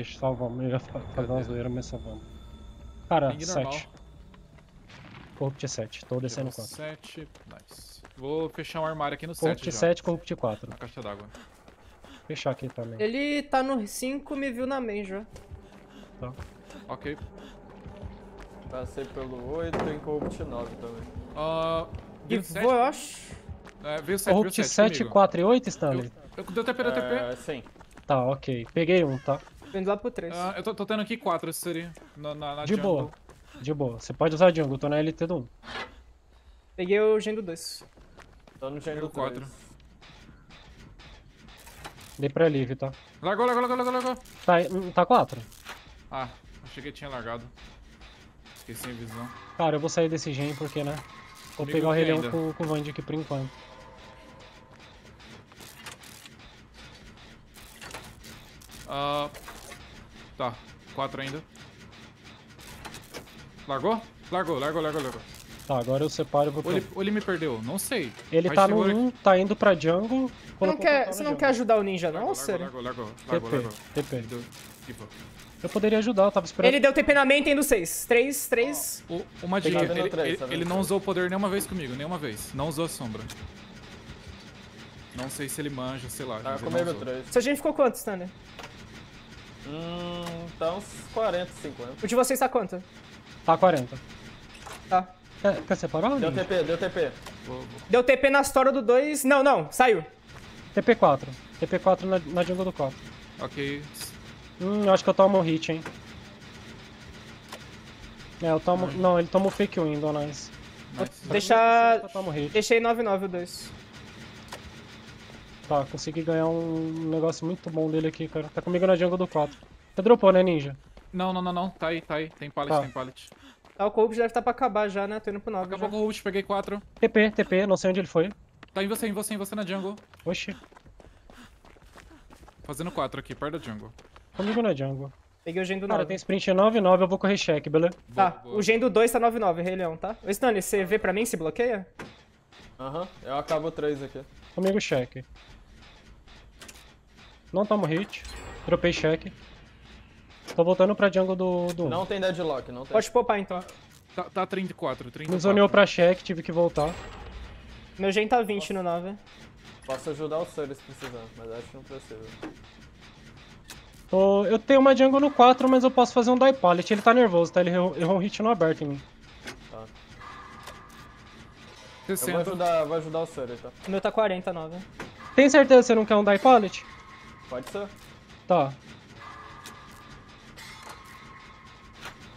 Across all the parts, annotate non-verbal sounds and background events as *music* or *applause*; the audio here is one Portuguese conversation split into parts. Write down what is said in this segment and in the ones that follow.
Deixa, salvamos. Eu ia fa- fazer uma zoeira, mas salvamos. Cara, Ping normal. 7. Corrupt 7. Tô descendo 4. 7, nice. Vou fechar um armário aqui no 7 Corrupt já. 7, Corrupt 4. Na caixa d'água. Fechar aqui também. Ele tá no 5, me viu na main já. Ok. Passei pelo 8 e Corrupt 9 também. Ah, E o 7, vou, eu acho. É, veio o 7, veio o Corrupt 7, 7, comigo. 4 e 8, Stanley? Eu, eu deu TP, deu TP. É, sim. Tá, ok. Peguei um, tá? Vendo lá pro 3. Ah, eu tô, tô tendo aqui 4, esse seria. Na, na, na De jungle. boa. De boa. Você pode usar jungle, tô na LT do 1. Peguei o gen do 2. Tô no gen do quatro. 3. Dei pra Liv, tá? Largou, largou, largou, largou, largou. Tá, hum, tá 4. Ah, achei que tinha largado. Fiquei sem visão. Cara, eu vou sair desse gen porque, né? Vou Comigo pegar o ainda. com, com o Vand aqui por enquanto. Ah, tá, 4 ainda. Largou? Largou, largou, largou, largou. Tá, agora eu separo e vou Ou ele, ou ele me perdeu, não sei. Ele Mas tá no chegou aqui. 1, tá indo pra jungle. Você não, quer, você não quer ajudar o ninja, não, Largou, sério? largou, largou, largou, TP, largou. TP. Deu- tipo, Eu poderia ajudar, eu tava esperando. Ele deu TP na main, tem do 6. 3, 3. o- Uma Tá dica, vendo ele, três, ele- tá ele não usou o poder nenhuma vez comigo, nenhuma vez. Não usou a sombra. Não sei se ele manja, sei lá. Tá usou. 3. Seu gen ficou quanto, Stanley? Hum, tá uns 40, 50. O de vocês tá quanto? Tá 40. Tá. Quer, quer separar, Deu? TP, deu TP. Vou- vou- Deu TP na história do 2. Não, não, saiu. TP4. TP4 na, na jungle do 4. Ok. Hum, eu acho que eu tomo um hit, hein. É, eu tomo... Não, ele toma o fake window, nice. Nice. Deixa. Deixei 9-9 o 2. Tá, consegui ganhar um negócio muito bom dele aqui, cara. Tá comigo na jungle do 4. Você dropou, né, Ninja? Não, não, não, não. Tá aí, tá aí. Tem pallet, Tá. tem pallet. Tá, o Corrupt deve estar pra acabar já, né? Tô indo pro 9 Acabou já. com o ult, peguei 4. TP, TP, não sei onde ele foi. Tá em você, em você, em você na jungle. Oxi, Fazendo 4 aqui, perto da jungle. comigo na jungle. Peguei o gen do Cara, 9. tem sprint 9-9, eu vou correr check, beleza? Tá, Boa, boa. o gen do 2 tá 9-9, Rei Leão, tá? Ô, Stanley, você vê pra mim se bloqueia? Aham, eu acabo 3 aqui. Comigo check. Não tomo hit. Dropei check. Tô voltando pra jungle do, do 1. Não tem deadlock, não tem. Pode poupar então. Tá, tá 34, 34. Me zoneou pra check, tive que voltar. Meu gen tá 20 no 9. Posso ajudar o Sir se precisar, mas acho que não precisa. Tô- Eu tenho uma jungle no 4, mas eu posso fazer um die pallet. Ele tá nervoso, tá? Ele errou, um hit no aberto em mim. Eu vou 60. ajudar, vou ajudar o Sir, tá? O meu tá 40, 9. Tem certeza que você não quer um die pallet? Pode ser? Tá.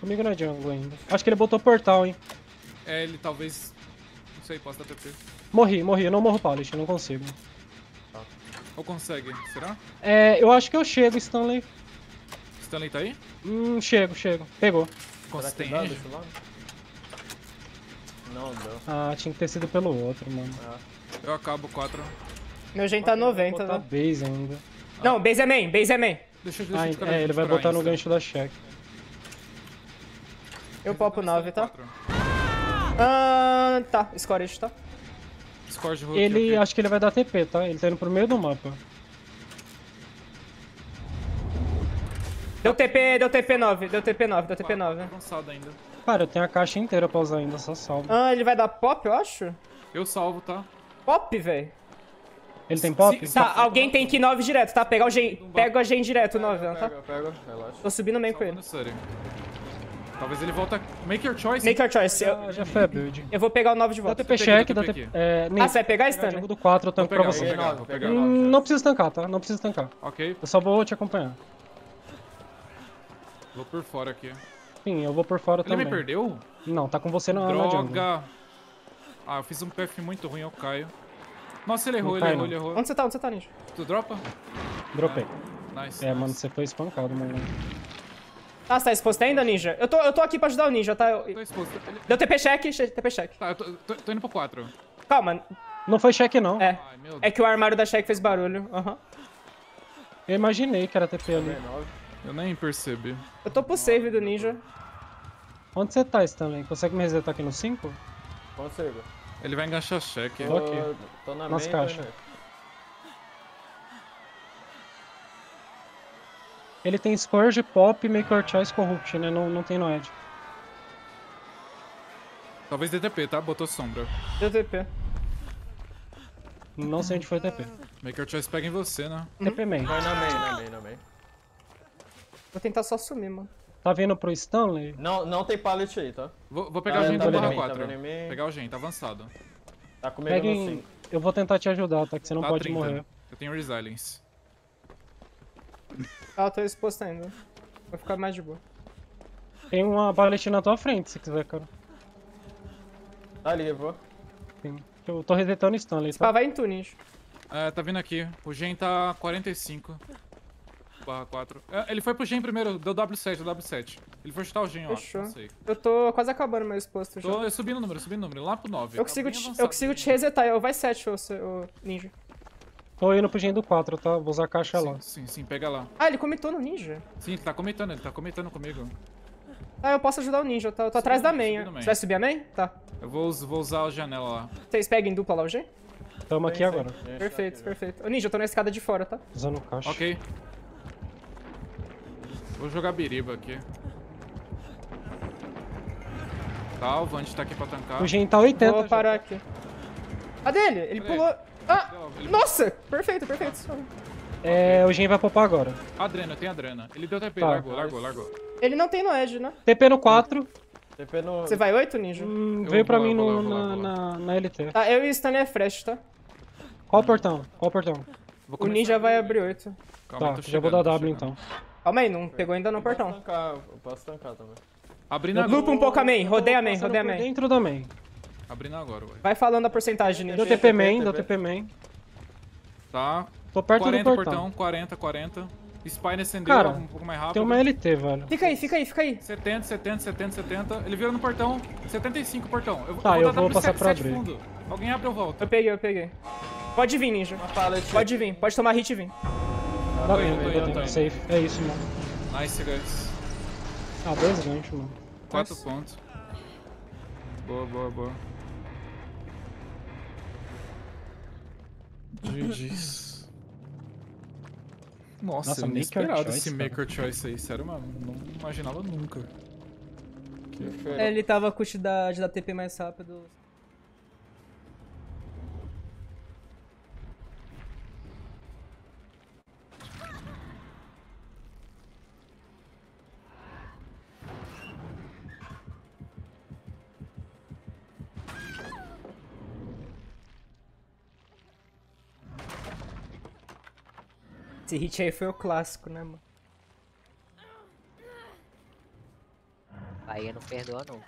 Comigo na jungle ainda. Acho que ele botou portal, hein? É, ele talvez. Não sei, posso dar TP. Morri, morri. Eu não morro pallet, eu não consigo. Ou consegue? Será? É, eu acho que eu chego, Stanley. Stanley tá aí? Hum, chego, chego. Pegou. Lado? Não, deu. Ah, tinha que ter sido pelo outro, mano. Eu acabo 4. Meu gen tá 90, botar né? base ainda. Não, base é main, base é main. Deixa, deixa Ah, de é, ele vai botar no gancho da check. Eu popo 9, tá? Ah, tá, score tá? Score de rook, Ele, ok. acho que ele vai dar TP, tá? Ele tá indo pro meio do mapa. Deu TP, deu TP 9, deu TP 9, deu TP 9. Avançado ainda. Cara, eu tenho a caixa inteira pra usar ainda, só salvo. Ah, ele vai dar pop, eu acho? Eu salvo, tá? Pop, velho. Ele tem pop? se- Tá, alguém tem que ir 9 direto, tá? Pegar o gen, pega a gen direto, 9, tá? Pega, pega, relaxa. Tô subindo meio com ele. Talvez ele volta. Make your choice. Make your choice. Eu, Ah, já foi a build. eu vou pegar o 9 de Dá volta. TP peguei, check, dá TP. aqui. É, Ah, você vai pegar, jogo Stanley? do 4 eu tanco Vou pra pegar, você. pegar, pegar. nove. Hum, não precisa tancar, tá? Não precisa tancar. Ok, Eu só vou te acompanhar. vou por fora aqui. Sim, eu vou por fora Ele também. me perdeu? Não, tá com você na, na jungle. Droga! Ah, eu fiz um PF muito ruim, eu caio. Nossa, ele errou, Não ele cai, errou, ele errou. Onde você tá? Onde você tá, Ninja? Tu dropa? Dropei. Nice. É, nice. mano, você foi espancado, mano. Ah, você tá exposto ainda, Ninja? Eu tô, eu tô aqui pra ajudar o Ninja, tá? Eu- Tô exposto. Ele- Deu TP check, che- TP check. Tá, eu tô, tô- tô indo pro 4. Calma, Não foi check, não. é. Ai, meu É que o armário da check fez barulho. Aham. Eu imaginei que era TP ali. Eu nem percebi. Eu tô pro save do Ninja. Onde você tá, Stanley? Consegue me resetar aqui no 5? Consigo. Ele vai enganchar cheque. Tô aqui. Tô, na Nas né? caixas. Ele tem Scourge, Pop, Make Your Choice, Corrupt, né? Não, não tem Noed. Talvez DTP, tá? Botou sombra. Deu TP. Não sei onde foi o TP. Make your choice pega em você, né? TP main. Vai na main, na main, na main. Vou tentar só sumir, mano. Tá vindo pro Stanley? Não, não tem pallet aí, tá? Vou, vou pegar Ah, o gen tá barra mim, tá 4. vendo em mim. Pegar o gen, tá avançado. Tá comigo no Peguem. 5. Eu vou tentar te ajudar, tá? Que você não Tá pode 30. morrer. Eu tenho resilience. *laughs* Ah, eu tô exposto ainda. Vou ficar mais de boa. Tem uma baletina na tua frente, se quiser, cara. Tá ali, eu vou. Eu tô resetando Stanley, tá? vai em tu, ninja. É, tá vindo aqui. O gen tá 45. Barra 4. É, ele foi pro gen primeiro, deu W7, deu W7. Ele foi chutar o gen, ó. Fechou. Eu tô quase acabando meu exposto já. Tô eu subindo o número, subindo o número, lá pro 9. Eu consigo, te, eu consigo te resetar, eu vai 7, ô, ô, ninja. Tô indo pro gen do 4, tá? Vou usar a caixa lá. Sim, sim, sim, pega lá. Ah, ele comitou no ninja. Sim, ele tá comentando, ele tá comentando comigo. Ah, eu posso ajudar o ninja, eu tô, eu tô atrás da Subi main. subi. Você vai subir a main? Tá. Eu vou, vou usar a janela lá. Vocês pegam em dupla lá o G? Tamo aqui agora. Perfeito, perfeito. Ô, ninja, eu tô na escada de fora, tá? Usando caixa. Ok. Vou jogar biriba aqui. Tá, o Vant tá aqui pra tancar. O gen tá 80. Vou já. parar aqui. A dele, ele pulou. Ah! Ele- Nossa! Perfeito, perfeito. É, o gen vai popar agora. Adrena, tem adrena. Ele deu TP, Tá. largou, largou, largou. Ele não tem no Edge, né? TP no 4. TP no. Você vai 8, ninja? Hum, Eu veio pra vou mim vou no, vou na, na, na LT. Tá, eu e o Stan é fresh, tá? Qual o portão? Qual o portão? Vou O ninja vai abrir. abrir 8. Calma, Tá, já vou dar W chegando. então. Calma aí, não pegou ainda no Eu posso portão. tancar, eu posso tancar também. Abrindo Lupa agora. um pouco a main, rodeia a main, rodeia a main. Dentro da main. Abrindo agora, ué. Vai falando a porcentagem, Deu ninja. TP main, deu TP main. Tá. Tô perto 40 do portão. portão. 40, 40. Spine acendeu Cara, um pouco mais rápido. Tem uma LT, velho. Fica aí, fica aí, fica aí. 70, 70, 70, 70. Ele virou no portão. 75 portão. Eu, Tá, eu eu vou, dar vou W7, passar pra 7 abrir. fundo. Alguém abre ou volta. Eu peguei, eu peguei. Pode vir, ninja. Pode vir, pode tomar hit e vir. Dá indo, tempo, tô dá tempo. tô indo. Safe. É isso, mano. Nice, guys. Ah, dois ganchos, mano. 4 Nice. pontos. Boa, boa, boa. GG's. Nossa, Nossa, eu nem esperava choice, esse cara. Maker Choice aí, sério, mano. Não imaginava nunca. É, ele tava com o da, de dar TP mais rápido. Esse hit aí foi o clássico, né, mano? Bahia não perdoa não.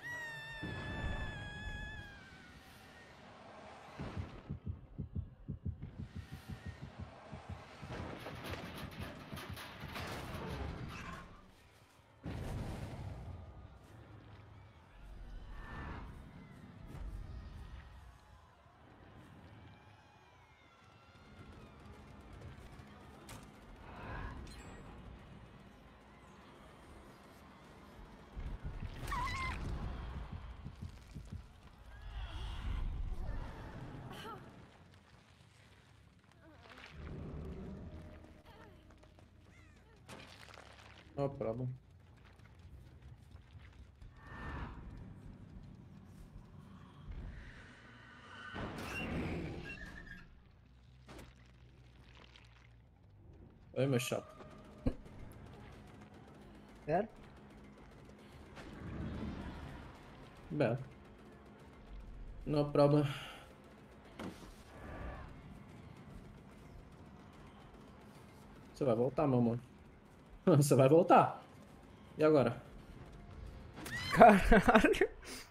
No problem. Oi, meu chato. Sério? Bem. No problem. Você vai voltar, meu mano. *laughs* Você vai voltar. E agora? Caralho.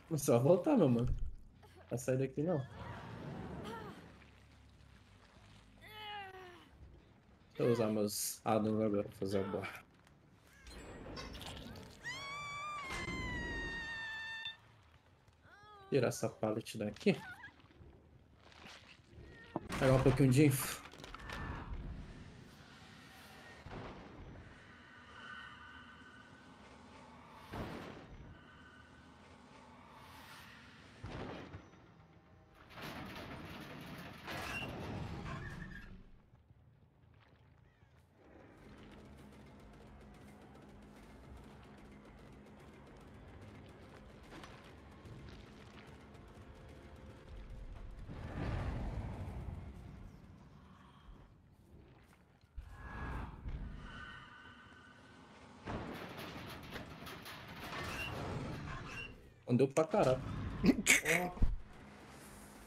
Você vai voltar, meu mano. Vai sair daqui não. Deixa eu usar meus addons agora pra fazer a barra. Tirar essa pallet daqui. Pegar um pouquinho de info. Andeu pra caralho. *laughs*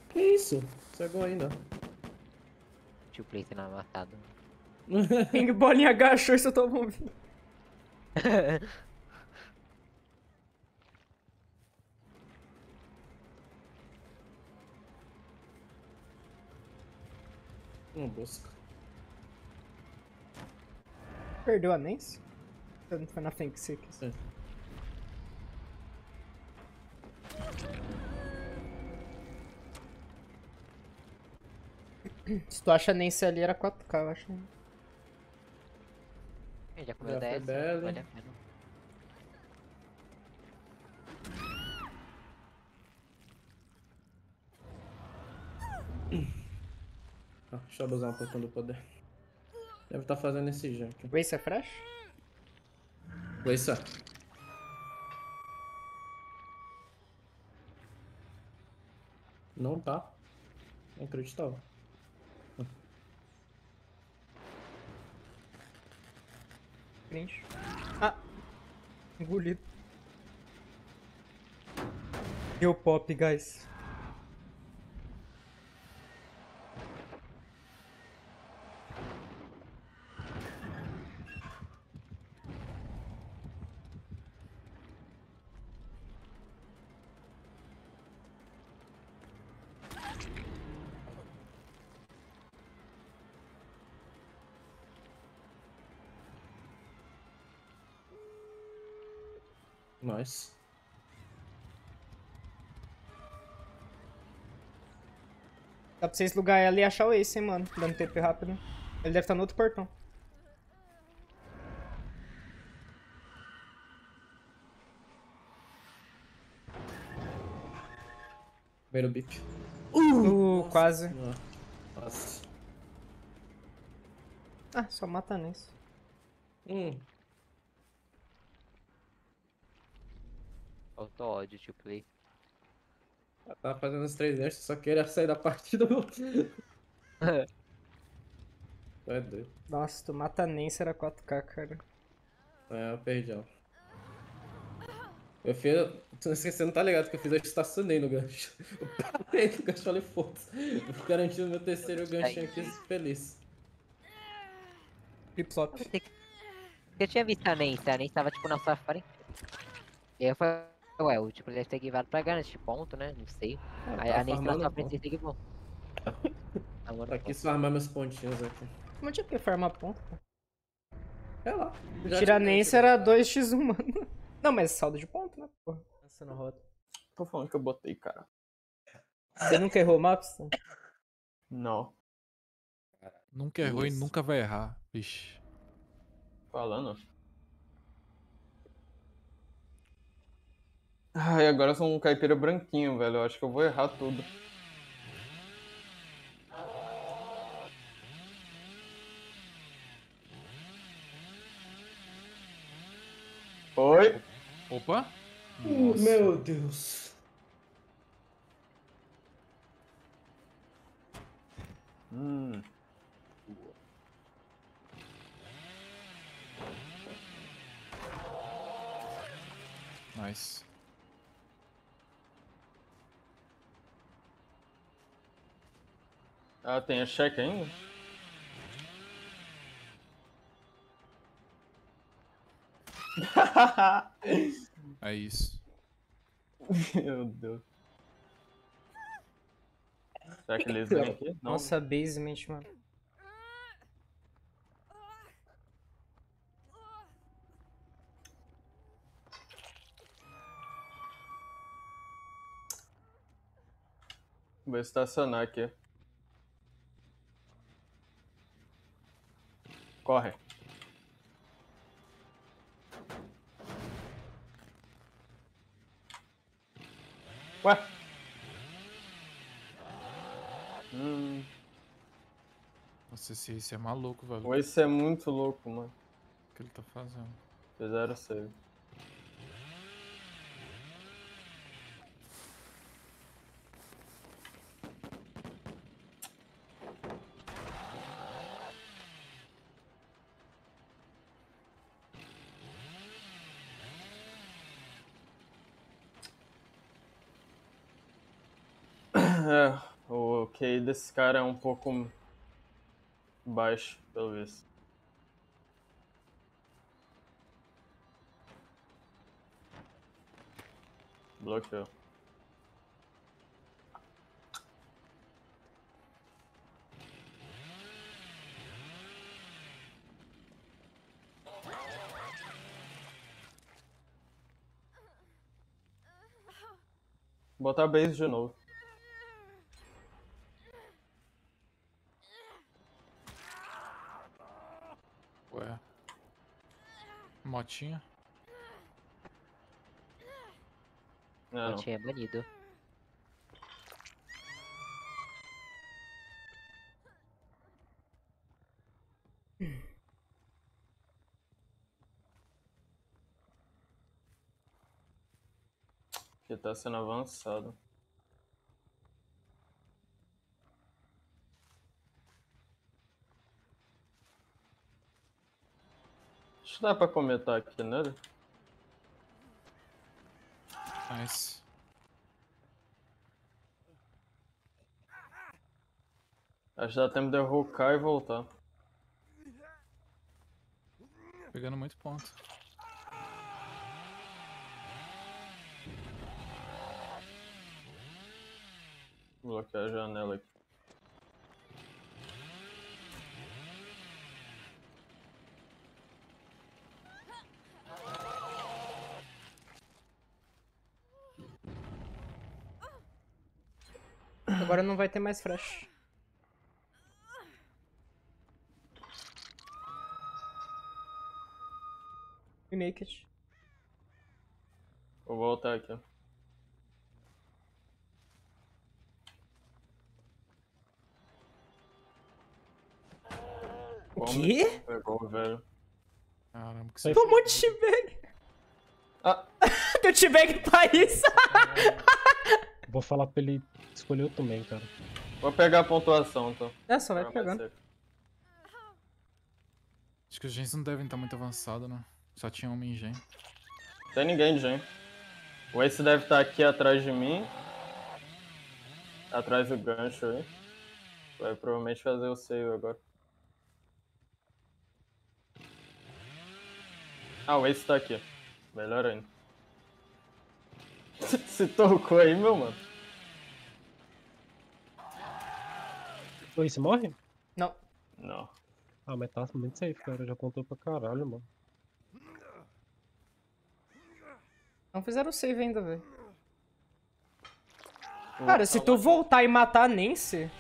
que isso? Cegou ainda. Tio Play sendo amassado. *laughs* Ping bolinha agachou e soltou um bomb. *laughs* Uma busca. Perdeu a Nancy? Não foi na Fink Six. Sim. *clears throat* Se tu acha a Nancy ali era 4K, eu acho. Ele já comeu Já foi 10, belly. vale a pena. Ah, deixa eu abusar um pouquinho do poder. Deve estar fazendo esse junk. Race é fresh? Isso. Não tá. Inacreditável. Cringe. Ah! Engolido. Deu pop, guys. Nice. Dá pra vocês lugar ela e achar o Ace, hein, mano. Dando TP rápido. Ele deve estar no outro portão. Primeiro bip. Uh, quase. Ah, Nossa. Ah, só mata Nancy. Hum. Faltou ódio, tio Play. Ela Tava fazendo os três gestos, só queria sair da partida. meu. *laughs* Tu é doido. Nossa, tu mata a Nancy era 4K, cara. É, eu perdi ela. Eu fiz. Você não tá ligado que eu fiz? Eu estacionei no gancho. *laughs* Eu parei no gancho e falei, foda-se. Eu garanti o meu terceiro ganchinho aqui feliz. Flip flop. Eu tinha visto a Nancy, a Nancy tava tipo na sua frente. E aí eu falei, ué, o tipo deve ter guivado pra ganhar esse ponto, né? Não sei. Ah, Aí tá a pô. frente você guivou. Agora Tá aqui só armar meus pontinhos aqui. Não tinha que farmar ponto, pô. É lá. Tiranense era 2x1, mano. Não, mas saldo de ponto, né, porra? Essa não roda. Tô falando que eu botei, cara. Você nunca errou o maps? Não. Nunca errou e Isso. nunca vai errar. Vixe. Falando. Ai, agora eu sou um caipira branquinho, velho. Eu acho que eu vou errar tudo. Oi? Opa! Uh, meu Deus. Hum. Nice. Ah, tem a cheque ainda? *laughs* É isso. Meu Deus. Será que eles vêm aqui? Não. Nossa, basement, mano. Vou estacionar aqui. Corre. Ué? Hum, Nossa, esse, esse é maluco, velho. esse é muito louco, mano. O que ele tá fazendo? Fizeram save. É, o QI desse cara é um pouco baixo, pelo visto. Bloqueou. Botar base de novo. Ué. Motinha. É, não. Não tinha banido. Que tá sendo avançado. Que dá pra comentar aqui, né? Nice. Acho que dá tempo de eu rucar e voltar. Pegando muito ponto. Bloquear a janela aqui. Agora não vai ter mais flash. We make it. Vou voltar aqui. O Como quê? Pegou o velho. Caramba, que Sai Tomou T-Bag. Ah, *laughs* Deu T-Bag isso. Vou falar pra ele escolher o também, cara. vou pegar a pontuação, então. É, só vai pegando. Acho que os gens não devem estar muito avançados, né? Só tinha uma em gen. Tem ninguém de gen. O Ace deve estar aqui atrás de mim. Atrás do gancho aí. Vai provavelmente fazer o save agora. Ah, o Ace tá aqui. Melhor ainda. *laughs* Se tocou aí, meu mano. Oi, você morre? Não. Não. Ah, mas tá muito safe, cara. Já contou pra caralho, mano. Não fizeram o save ainda, velho. Cara, se tu voltar e matar a Nancy...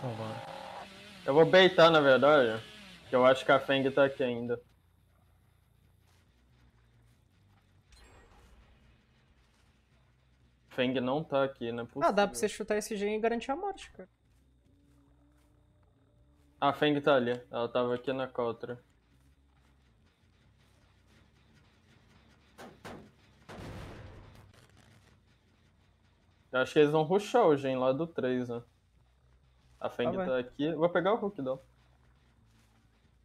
Ah, vai. Eu vou baitar, na verdade. Que eu acho que a Feng tá aqui ainda. Feng não tá aqui, não é possível. Ah, dá pra você chutar esse gen e garantir a morte, cara. A Feng tá ali. Ela tava aqui na Cotra. Eu acho que eles vão rushar o gen lá do 3, né? A Feng Tá tá aqui. Vou pegar o Hulk dela.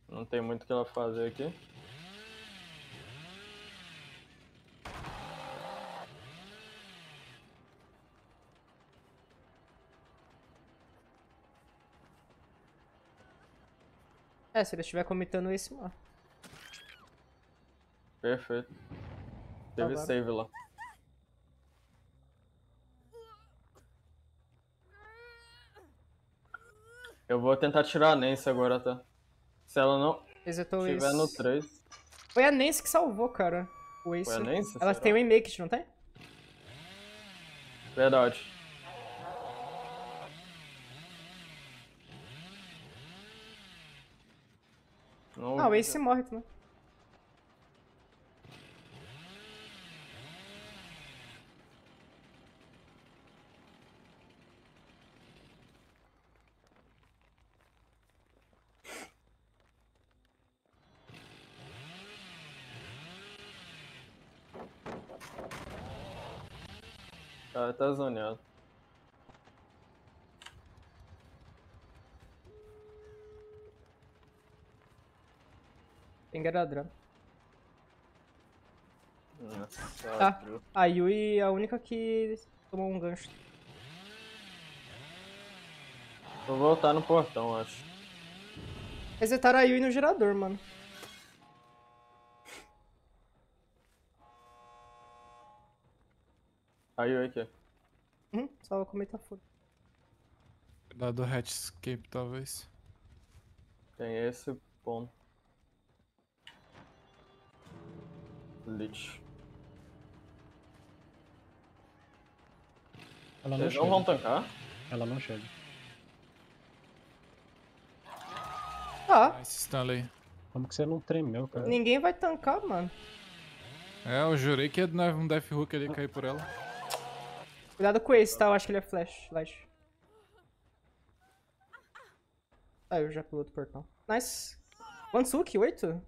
Não tem muito o que ela fazer aqui. É, se ele estiver comitando esse, mano. Perfeito. Teve Agora. save lá. Eu vou tentar tirar a Nancy agora, tá? Se ela não Resetou estiver esse. no 3. Foi a Nancy que salvou, cara. O Ace. Foi a Nancy? Ela será? tem um Immake, não tem? Verdade. Não Ah, o vi. Ace morre também. Ah, tá zoneado. Tem Garadra. Nossa, Tá. abriu. A Yui é a única que tomou um gancho. Vou voltar no portão, acho. Resetaram a Yui no gerador, mano. Aí, aí, aqui. Uhum, só como ele tá fora. Da do Hatchscape, talvez. Tem esse ponto. Lich. Ela não Vocês chega. não vão tancar? Ela não chega. Ah. Nice, Stanley. Como que você não tremeu, cara? Ninguém vai tancar, mano. É, eu jurei que ia dar um Death Hook ali cair por ela. Cuidado com esse, tá? Eu acho que ele é flash. flash. Ah, eu já pelo outro portão. Nice. one Mansuki, 8?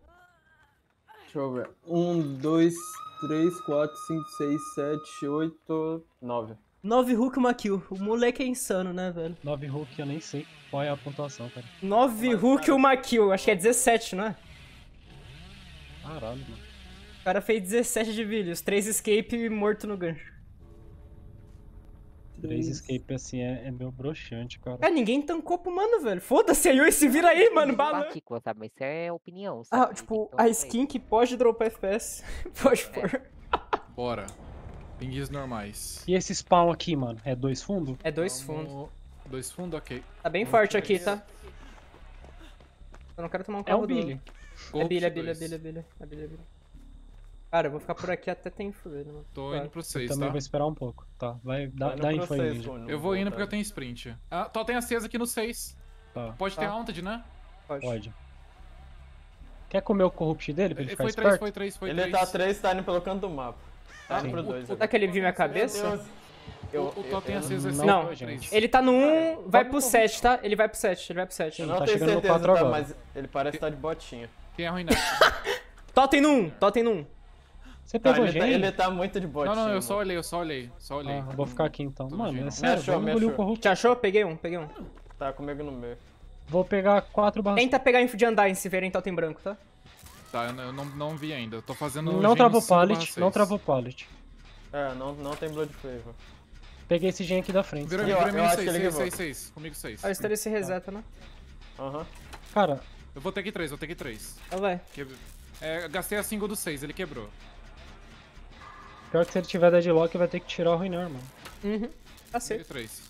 Deixa eu ver. Um, dois, três, quatro, cinco, seis, sete, oito, nove. Nove hook, uma kill. O moleque é insano, né, velho? 9 Hulk, eu nem sei qual é a pontuação, cara. Nove hook, uma kill. Acho que é 17, não é? Caralho, mano. O cara fez 17 de vídeos. 3 escape e morto no gancho. 3 escape assim é, é meio broxante, cara. É, ninguém tancou pro mano, velho. Foda-se, a Yui se vira aí, mano. Bala. Sabe? Mas isso é opinião, sabe? Ah, tipo, Então, a é skin que pode dropar FPS. *laughs* Pode pôr. Bora. Pings normais. E esse spawn aqui, mano? É dois fundos? É dois Vamos- fundos. Dois fundos, ok. Tá bem forte aqui, tá? Eu não quero tomar um É carro o do- Billy. É Billy, é Billy, é. Billy, é Billy, é Billy, é Billy. Cara, eu vou ficar por aqui até ter info dele, mano. Tô Vai. indo pro Eu 6, também tá? vou esperar um pouco. Tá, vai, dá, dá info aí, Ninja. Eu vou indo porque eu tenho sprint. Ah, Tó tem acesa aqui no 6. Tá, Pode ter Tá. Haunted, né? Pode. pode. Quer comer o corrupt dele pra ele Ele ficar foi esperto? 3, foi 3, foi Ele 3. tá 3, tá indo pelo canto do mapa. Tá indo pro 2. Será que ele viu minha cabeça? O, o Tó tem acesa esse Não, foi gente. 3. Ele tá no 1, vai pro 7, tá? Ele vai pro 7, ele vai pro 7. Eu não tá tenho chegando no certeza, 4 tá? agora. Mas ele parece estar de botinha. Quem é ruinete? *laughs* Totem no 1, totem no 1. Você Tá, pegou ele, tá, gente? ele tá muito de botinha. Não, não, eu só olhei, eu só olhei. Só olhei. Ah, vou ficar aqui então. Tudo Mano, é sério, achou, vamos me engolir o achou. corrupt. Te achou? Peguei um, peguei um. Tá comigo no meio. Vou pegar 4 barras. Tenta pegar info de Undyne se verem totem branco, tá? Tá, eu não, eu não, não vi ainda. Eu tô fazendo. Não travou 5/6. pallet, não travou pallet. É, não, não tem Blood Flavor. Peguei esse gen aqui da frente. Virou, Eu- virou acho 6, que ele 6, levou. 6, 6. Comigo 6. Ah, o Stanley se reseta, né? Aham. Cara, Eu vou ter que 3, vou ter que 3. Então vai. É, eu gastei a single do 6, ele quebrou. Pior que se ele tiver deadlock, vai ter que tirar o ruinar, mano. Uhum. Tá Peguei certo. 3.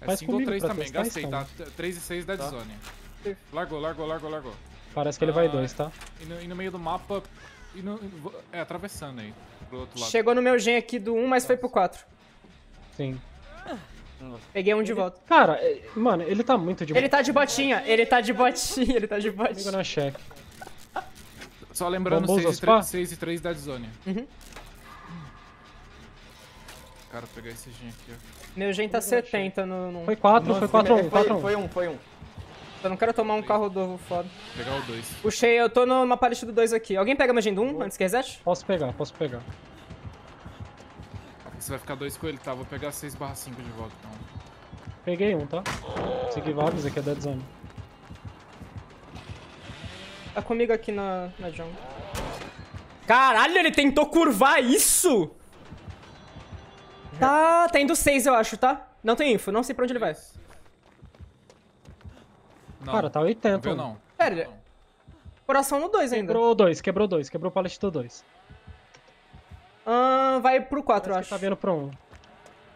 É Faz single comigo 3 pra também, gastei, tá? Stanley. 3 e 6 dead Tá. zone. Largou, largou, largou, largou. Parece que ele vai Ah. dois, tá? E no, e no meio do mapa. E no, é, atravessando aí. Pro outro lado. Chegou no meu gen aqui do 1, mas foi pro 4. Sim. Peguei um de volta. Cara, é- mano, ele tá muito de Ele tá de botinha, ele tá de botinha, *laughs* ele tá de botinha. na check. Só lembrando Vamos 6 e, usar 3, 6 e 3 dead zone. Uhum. Cara, vou pegar esse gen aqui, ó. Meu gen tá 70 no, no 1. Foi 4, Nossa, foi 4 1, foi, 4 1. foi um, foi um. Eu não quero tomar um carro novo foda. Vou pegar o 2. Puxei, eu tô numa pallet do 2 aqui. Alguém pega meu gen do 1 antes que reset? Posso pegar, posso pegar. Você vai ficar 2 com ele, tá? Vou pegar 6 barra 5 de volta, então. Peguei um, tá? Segui vários, aqui é dead zone. Tá comigo aqui na, na jungle. Caralho, ele tentou curvar isso? Tá, tá indo 6 eu acho, tá? Não tem info, não sei pra onde ele vai. Não, Cara, tá não 80. viu, mano. não. Pera, ele- coração no 2 ainda. Quebrou dois, quebrou dois, quebrou o pallet do 2. Ahn, vai pro 4, eu acho. tá vindo pro 1.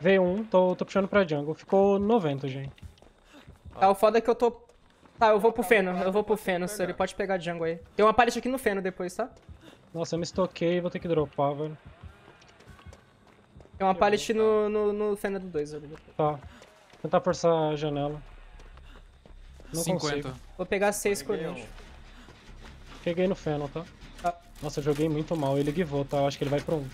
Veio um, tô, tô puxando pra jungle. Ficou 90, gente. Tá, o foda é que eu tô... Tá, eu vou pro Feno, eu vou pro Feno, se ele pode pegar jungle aí. Tem uma pallet aqui no Feno depois, tá? Nossa, eu me estoquei, vou ter que dropar, velho. Tem uma pallet no, no, no Feno do 2 ali. Tá. Tentar forçar a janela. Não 50. consigo. Vou pegar 6 Peguei correntes. um. Peguei no Fennel, tá? Tá. Nossa, eu joguei muito mal. Ele guivou, tá? Eu acho que ele vai pro 1.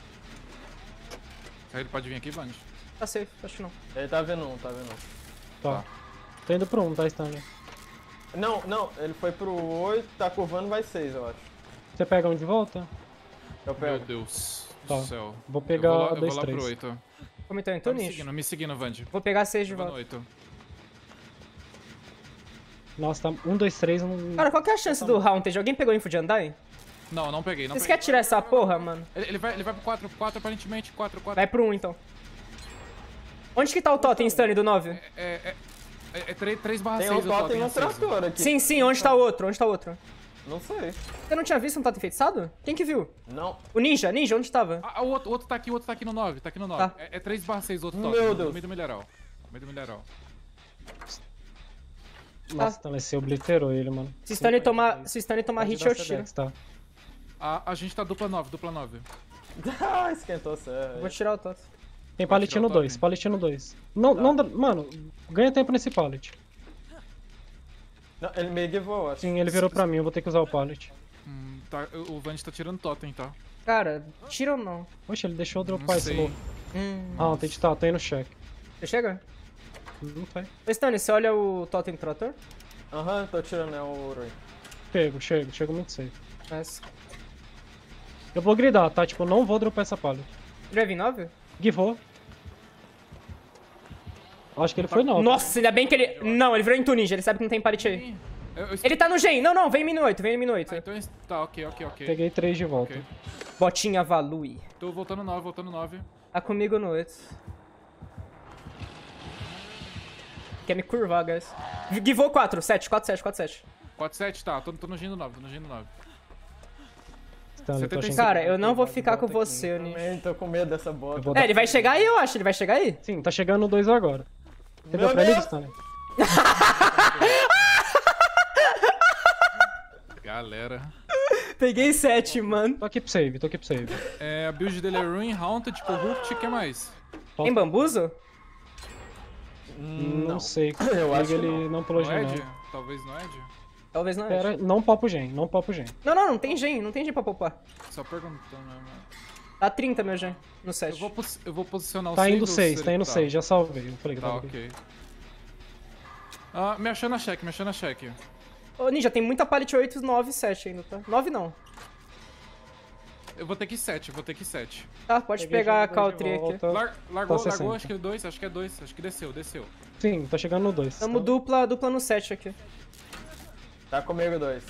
Aí ele pode vir aqui, Band. Tá safe, acho que não. Ele tá vendo um, tá vendo um. Tá. Tô indo pro 1, tá, Stanley? Não, não, ele foi pro 8, tá curvando, vai 6, eu acho. Você pega um de volta? Eu Meu pego. Deus Tá. do céu. Vou Eu pegar vou lá, eu vou 2, lá pro 3. 8. Como então? Tá Então me nicho. seguindo, me seguindo, Vand. Vou pegar 6 de Eu volta. 8. Nossa, tá 1, 2, 3, um... Cara, qual que é a chance do Haunted? Alguém pegou info de Undyne? Não, não peguei, não Vocês querem tirar essa porra, mano? Ele, ele vai, ele vai pro 4, 4 aparentemente, 4, 4. Vai pro 1 então. Onde que tá o totem, Stanley, do 9? É, é, é, é 3, barra Tem 6 um o totem no aceso. trator aqui. Sim, sim, onde tá o outro? Onde tá o outro? Não sei. Você não tinha visto um totem enfeitiçado? Quem que viu? Não. O Ninja, Ninja, onde tava? Ah, o outro, o outro tá aqui, o outro tá aqui no 9, tá aqui no 9. Tá. É, é 3 barra 6 o outro Meu totem, no- Deus. no meio do milharal. No meio do milharal. Nossa, então você obliterou ele, mano. Se o Stanley tomar, se Stanley tomar hit, eu tiro. Tá? A, a gente tá dupla 9, dupla 9. *laughs* Ah, esquentou sério. Vou tirar o totem. Tem pallet no o 2, totem. pallet no 2. Não, não dá. Mano, ganha tempo nesse pallet. Não, ele meio eu acho. Sim, ele virou pra mim, eu vou ter que usar o pallet. Hum, tá, o Vand tá tirando totem, tá? Cara, tira ou não? Oxe, ele deixou eu dropar esse louco. Hum. Ah, tem de tá, tô indo check. Você chega? Não foi. Ô, Stanley, você olha o totem do trator? Aham, tô tirando é o ouro aí. Chego, chego, chego muito safe. Mas... Eu vou gridar, tá? Tipo, não vou dropar essa pallet. Ele vai vir 9? Givou. Acho que ele foi não. Nossa, ainda bem que ele... Não, ele virou into ninja, ele sabe que não tem pallet aí. Eu, eu, Ele tá no gen. Não, não, vem minu 8, vem minu 8. Ah, então, es- tá, ok, ok, ok. Peguei três de volta. Ok. Botinha Valui. Tô voltando 9, voltando 9. Tá comigo no 8. Quer me curvar, guys. Givou 4, 7, 4, 7, 4, 7. 4, 7, tá, tô, tô no Gino 9, tô no Gino 9. Stanley, tô 75. achando que Cara, eu não vou ficar com você. Também tô com medo dessa Eu bota. É, ele vai chegar aí, eu acho. Ele vai chegar aí. Sim, tá chegando no 2 agora. Você Meu deu pra ele! Stanley? *laughs* Galera. Peguei 7, mano. Tô aqui pro save, tô aqui pro save. É, a build dele é Ruin, Haunted, Corrupt, o que mais? Tem bambuzo? Não, sei. Eu acho que ele não, pulou No gen, Ed? não. Talvez no Ed? Talvez não. Pera, não popo gen, não popo gen. Não, não, não tem gen. Não tem gen pra poupar. Só perguntando, né, mano? Tá 30 meu gen. No Eu 7. vou, pos- eu vou posicionar o Tá indo ou 6, se tá ele- indo 6, já salvei. Eu falei que Tá, tava aqui. ok. Ah, me achando a cheque, me achando a cheque. Ô, Ninja, tem muita pallet 8, 9 7 ainda, tá? 9 não. Eu vou ter que 7, vou ter que 7. Tá, pode Peguei pegar a Caltri aqui. Lar largou, Tá 60. largou, acho que 2, acho que é 2, acho que desceu, desceu. Sim, tá chegando no 2. Tamo dupla, dupla no 7 aqui. Tá comigo dois.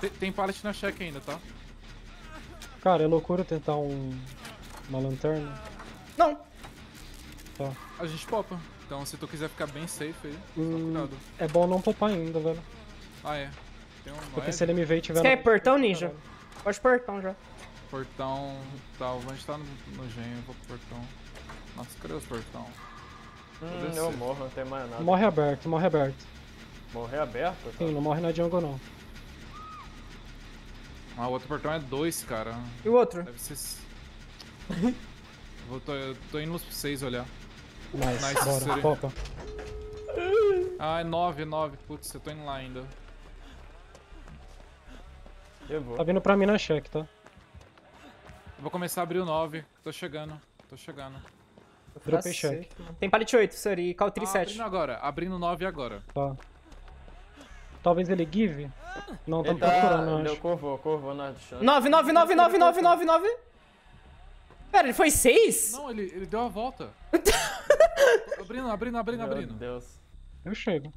Tem, tem pallet na cheque ainda, tá? Cara, é loucura tentar um... uma lanterna. Não. A gente popa. Então se tu quiser ficar bem safe aí, só Hum, cuidado. é bom não popar ainda, velho. Ah, é. Tem um Porque se ele me ver e tiver... Você quer no- portão, Ninja? Pode portão já. portão... Tá, o Vant tá no, no gen, eu vou pro portão. Nossa, cadê os portão? Hum, eu morro, não tem mais nada. Morre aberto, morre aberto. Morrer aberto? Sim, não morre na jungle não. Ah, o outro portão é 2, cara. E o outro? Deve ser... Vou, *laughs* tô, eu tô indo nos 6 olhar. Nice, Nice, bora, Siri. popa. Ah, é 9, é 9. Putz, eu tô indo lá ainda. Eu vou. Tá vindo pra mim na check, tá? Eu vou começar a abrir o 9. Tô chegando, tô chegando. Dropei check. Tem pallet 8, Suri, e Caltri Ah, 7. abrindo agora, abrindo 9 agora. Tá. Talvez ele give? Não, tá Ele tá. procurando, Deu acho. curvou, curvou na chance. 9, 9, 9, 9, 9, 9, 9. Pera, ele foi 6? Não, ele, ele deu a volta. *laughs* abrindo, abrindo, abrindo, Meu abrindo. Deus. Eu chego.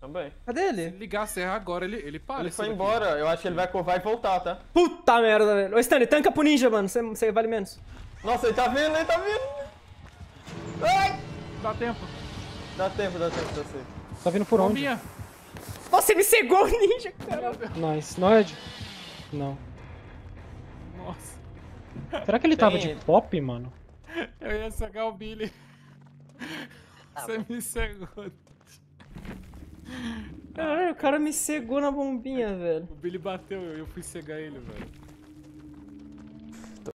Também. Cadê Se ele? ligar a serra agora, ele, ele para. Ele foi daqui. embora, eu acho que ele vai curvar e voltar, tá? Puta merda, velho. Ô, Stanley, tanca pro ninja, mano. Você- Você vale menos. Nossa, ele tá vindo, ele tá vindo! Ai! Dá tempo. Dá tempo, dá tempo, dá tempo. Tá vindo por onde? Bombinha. Nossa, ele cegou o ninja, cara. Nice. Não é de... Não. Nossa. Será que ele tava Tem- de pop, mano? Eu ia cegar o Billy. Tá Você bom. me cegou. Caralho, o cara me cegou na bombinha, velho. O Billy bateu, eu eu fui cegar ele, velho.